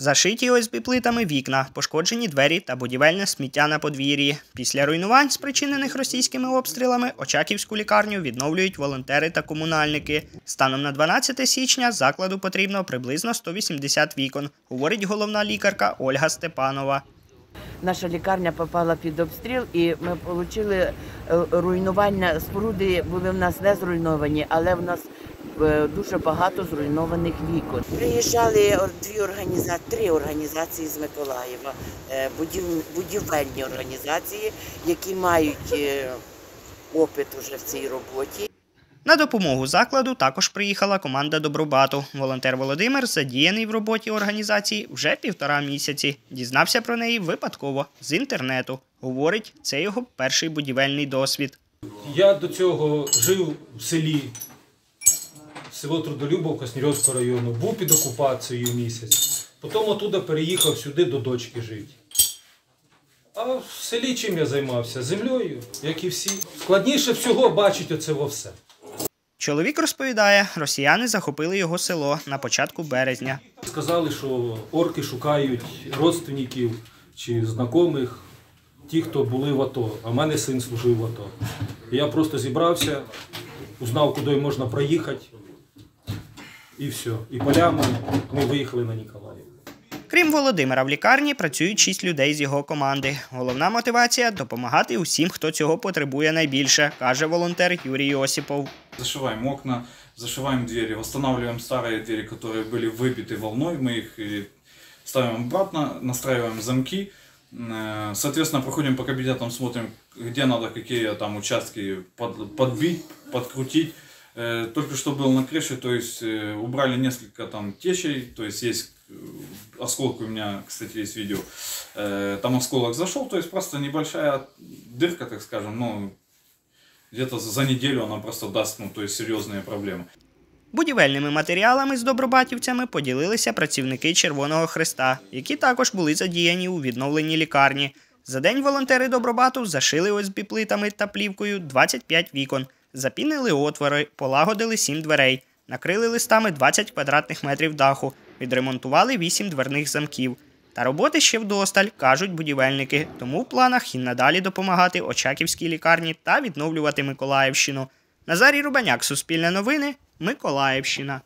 Зашиті ОСБ плитами вікна, пошкоджені двері та будівельне сміття на подвір'ї. Після руйнувань, спричинених російськими обстрілами, Очаківську лікарню відновлюють волонтери та комунальники. Станом на 12 січня закладу потрібно приблизно 180 вікон, говорить головна лікарка Ольга Степанова. Наша лікарня попала під обстріл, і ми отримали руйнування. Споруди були в нас не зруйновані, але в нас е, дуже багато зруйнованих вікон. Приїжджали дві організації, три організації з Миколаєва, е, будів- будівельні організації, які мають е, опит уже в цій роботі. На допомогу закладу також приїхала команда Добробату. Волонтер Володимир задіяний в роботі організації вже півтора місяці. Дізнався про неї випадково з інтернету. Говорить, це його перший будівельний досвід. Я до цього жив в селі, село Трудолюбов Коснірівського району, був під окупацією місяць. Потім оттуда переїхав сюди до дочки жити. А в селі чим я займався? Землею, як і всі. Складніше всього бачить оце во все. Чоловік розповідає, росіяни захопили його село на початку березня. Сказали, що орки шукають родственників чи знайомих, ті, хто були в АТО. А в мене син служив в АТО. І я просто зібрався, узнав, куди можна проїхати І все. І полями ми виїхали на Ніколаїв. Крім Володимира, в лікарні працюють шість людей з його команди. Головна мотивація допомагати усім, хто цього потребує найбільше, каже волонтер Юрій Осіпов. Зашиваем окна, зашиваем двери, восстанавливаем старые двери, которые были выбиты волной, мы их э, ставим обратно, настраиваем замки, Э, соответственно, проходим по кабинетам, смотрим, где надо какие там участки под- подбить, подкрутить. Э, Только что был на крыше, то есть э, убрали несколько там течей, то есть есть э, осколки у меня, кстати, есть видео. Э, Там осколок зашел, то есть просто небольшая дырка, так скажем, ну, где-то за неделю она просто даст, ну, то есть серьезные проблемы. Будівельними матеріалами з добробатівцями поділилися працівники Червоного Христа, які також були задіяні у відновленні лікарні. За день волонтери Добробату зашили ОСБ плитами та плівкою 25 вікон, запінили отвори, полагодили 7 дверей, накрили листами 20 квадратних метрів даху, відремонтували 8 дверних замків. Та роботи ще вдосталь, кажуть будівельники, тому в планах і надалі допомагати Очаківській лікарні та відновлювати Миколаївщину. Назарій Рубаняк, Суспільне новини, Миколаївщина.